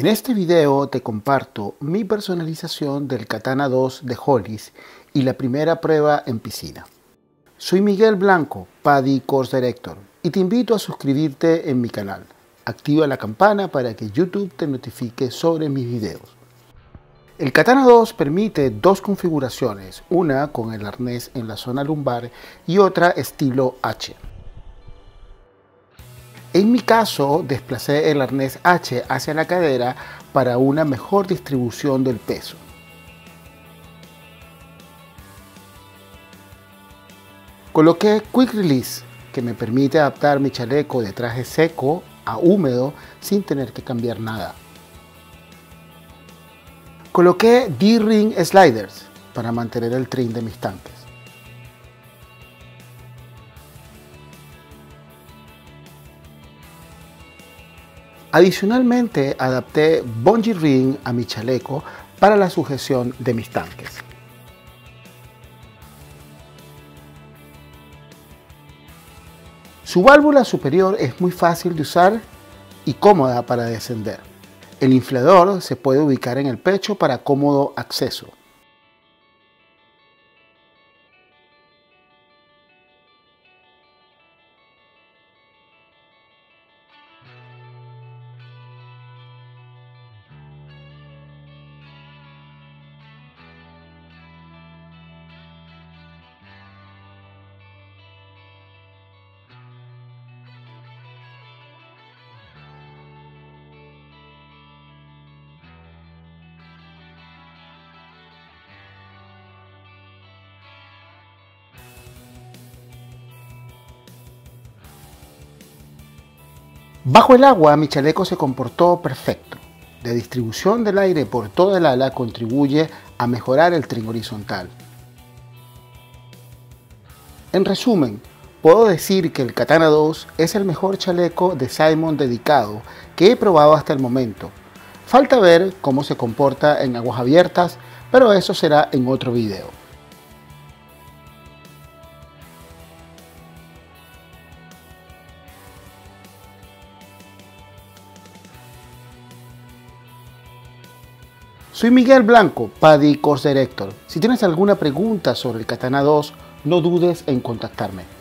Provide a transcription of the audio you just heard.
En este video te comparto mi personalización del Katana 2 de Hollis y la primera prueba en piscina. Soy Miguel Blanco, PADI Course Director, y te invito a suscribirte en mi canal. Activa la campana para que YouTube te notifique sobre mis videos. El Katana 2 permite dos configuraciones, una con el arnés en la zona lumbar y otra estilo H. En mi caso, desplacé el arnés H hacia la cadera para una mejor distribución del peso. Coloqué Quick Release, que me permite adaptar mi chaleco de traje seco a húmedo sin tener que cambiar nada. Coloqué D-Ring Sliders para mantener el trim de mis tanques. Adicionalmente adapté Bungee Ring a mi chaleco para la sujeción de mis tanques. Su válvula superior es muy fácil de usar y cómoda para descender. El inflador se puede ubicar en el pecho para cómodo acceso. Bajo el agua mi chaleco se comportó perfecto. La distribución del aire por toda el ala contribuye a mejorar el tren horizontal. En resumen, puedo decir que el Katana 2 es el mejor chaleco de Simon dedicado que he probado hasta el momento. Falta ver cómo se comporta en aguas abiertas, pero eso será en otro video. Soy Miguel Blanco, PADI Course Director. Si tienes alguna pregunta sobre el Katana 2, no dudes en contactarme.